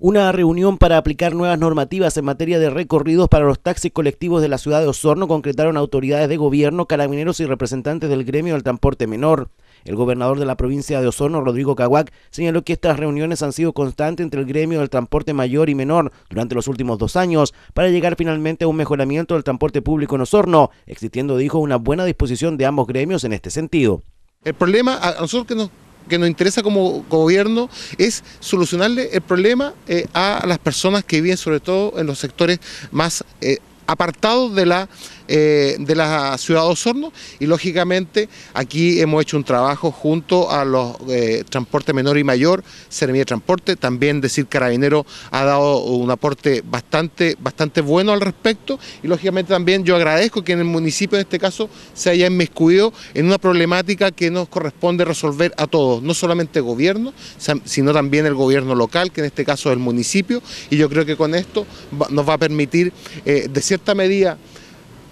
Una reunión para aplicar nuevas normativas en materia de recorridos para los taxis colectivos de la ciudad de Osorno concretaron autoridades de gobierno, carabineros y representantes del gremio del transporte menor. El gobernador de la provincia de Osorno, Rodrigo Caguac, señaló que estas reuniones han sido constantes entre el gremio del transporte mayor y menor durante los últimos dos años para llegar finalmente a un mejoramiento del transporte público en Osorno, existiendo, dijo, una buena disposición de ambos gremios en este sentido. El problema a nosotros que nos que nos interesa como gobierno es solucionarle el problema eh, a las personas que viven sobre todo en los sectores más eh, apartados de la eh, de la ciudad de Osorno. Y lógicamente aquí hemos hecho un trabajo junto a los eh, transporte menor y mayor, Seremía de Transporte, también decir Carabinero ha dado un aporte bastante, bastante bueno al respecto. Y lógicamente también yo agradezco que en el municipio en este caso se haya inmiscuido en una problemática que nos corresponde resolver a todos, no solamente el gobierno, sino también el gobierno local, que en este caso es el municipio. Y yo creo que con esto nos va a permitir eh, de cierta medida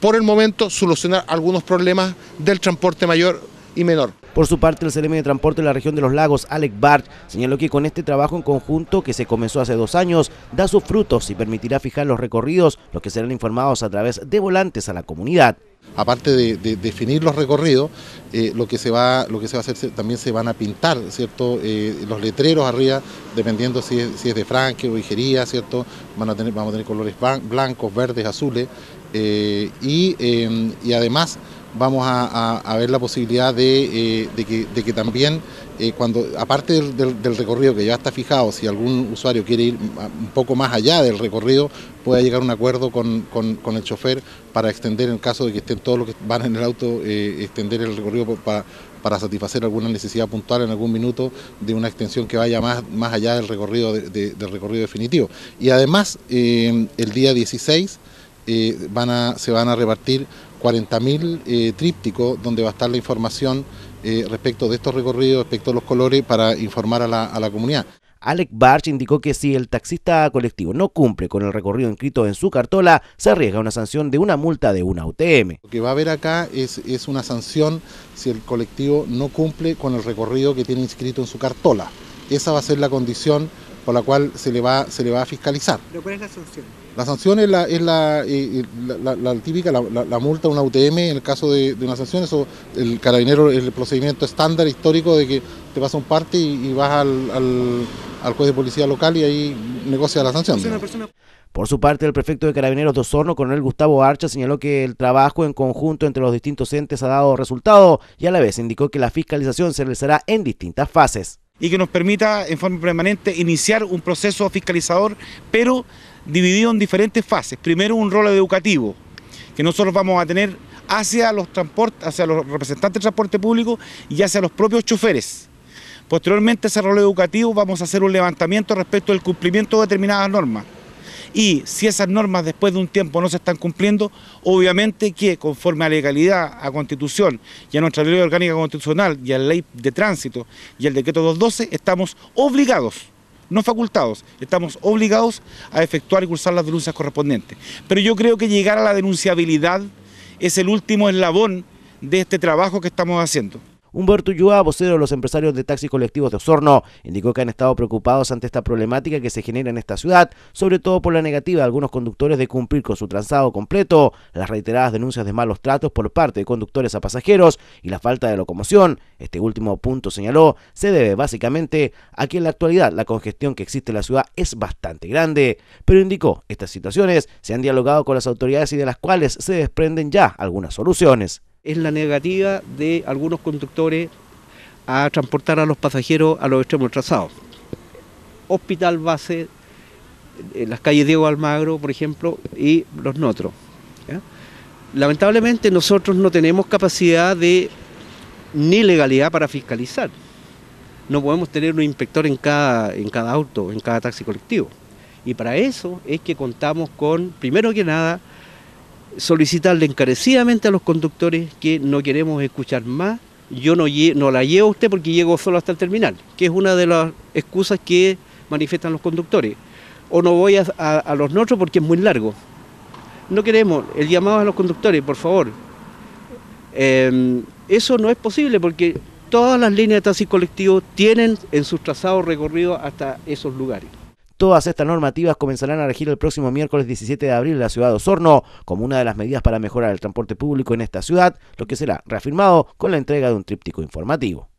por el momento solucionar algunos problemas del transporte mayor y menor. Por su parte, el CRM de Transporte de la región de los lagos, Alec Bart, señaló que con este trabajo en conjunto que se comenzó hace dos años, da sus frutos y permitirá fijar los recorridos, los que serán informados a través de volantes a la comunidad. Aparte de, definir los recorridos, eh, lo, que se va, lo que se va a hacer también se van a pintar, ¿cierto? Eh, los letreros arriba, dependiendo si es, de franque o hijería, ¿cierto? Van a tener, vamos a tener colores blancos, verdes, azules, eh, em, y, además vamos a, ver la posibilidad de, eh, que, también, eh, cuando aparte del, recorrido que ya está fijado, si algún usuario quiere ir un poco más allá del recorrido, pueda llegar a un acuerdo con, el chofer para extender, en caso de que estén todos los que van en el auto, extender el recorrido para, para satisfacer alguna necesidad puntual en algún minuto de una extensión que vaya más, más allá del recorrido, del recorrido definitivo. Y además, el día 16 eh, van a, se van a repartir 40.000 eh, trípticos donde va a estar la información eh, respecto de estos recorridos, respecto a los colores, para informar a la, a la comunidad. Alec Barch indicó que si el taxista colectivo no cumple con el recorrido inscrito en su cartola, se arriesga una sanción de una multa de una UTM. Lo que va a haber acá es, es una sanción si el colectivo no cumple con el recorrido que tiene inscrito en su cartola. Esa va a ser la condición por la cual se le va, se le va a fiscalizar. ¿Pero cuál es la sanción? La sanción es la, es la, eh, la, típica, la, multa, una UTM en el caso de, una sanción, eso el carabinero, el procedimiento estándar histórico de que te pasa un parte y, vas al, al, juez de policía local y ahí negocia la sanción. Por su parte, el prefecto de Carabineros de Osorno, coronel Gustavo Archa, señaló que el trabajo en conjunto entre los distintos entes ha dado resultado y a la vez indicó que la fiscalización se realizará en distintas fases y que nos permita en forma permanente iniciar un proceso fiscalizador, pero dividido en diferentes fases. Primero un rol educativo, que nosotros vamos a tener hacia los, transportes, hacia los representantes del transporte público y hacia los propios choferes. Posteriormente ese rol educativo vamos a hacer un levantamiento respecto al cumplimiento de determinadas normas y si esas normas después de un tiempo no se están cumpliendo, obviamente que conforme a legalidad, a constitución y a nuestra ley orgánica constitucional y a la ley de tránsito y al decreto 212, estamos obligados no facultados, estamos obligados a efectuar y cursar las denuncias correspondientes. Pero yo creo que llegar a la denunciabilidad es el último eslabón de este trabajo que estamos haciendo. Humberto Ulloa, vocero de los empresarios de taxis colectivos de Osorno, indicó que han estado preocupados ante esta problemática que se genera en esta ciudad, sobre todo por la negativa de algunos conductores de cumplir con su trazado completo, las reiteradas denuncias de malos tratos por parte de conductores a pasajeros y la falta de locomoción. Este último punto, señaló, se debe básicamente a que en la actualidad la congestión que existe en la ciudad es bastante grande, pero indicó estas situaciones se han dialogado con las autoridades y de las cuales se desprenden ya algunas soluciones es la negativa de algunos conductores a transportar a los pasajeros a los extremos trazados. Hospital base, en las calles Diego Almagro, por ejemplo, y los Notros. Lamentablemente nosotros no tenemos capacidad de ni legalidad para fiscalizar. No podemos tener un inspector en cada, en cada auto, en cada taxi colectivo. Y para eso es que contamos con, primero que nada, solicitarle encarecidamente a los conductores que no queremos escuchar más. Yo no, la llevo a usted porque llego solo hasta el terminal, que es una de las excusas que manifiestan los conductores. O no voy a, los nuestros porque es muy largo. No queremos el llamado a los conductores, por favor. Em, eso no es posible porque todas las líneas de taxi colectivo tienen en sus trazados recorridos hasta esos lugares. Todas estas normativas comenzarán a regir el próximo miércoles 17 de abril en la ciudad de Osorno como una de las medidas para mejorar el transporte público en esta ciudad, lo que será reafirmado con la entrega de un tríptico informativo.